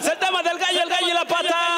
Es el del gallo, el gallo y la pata.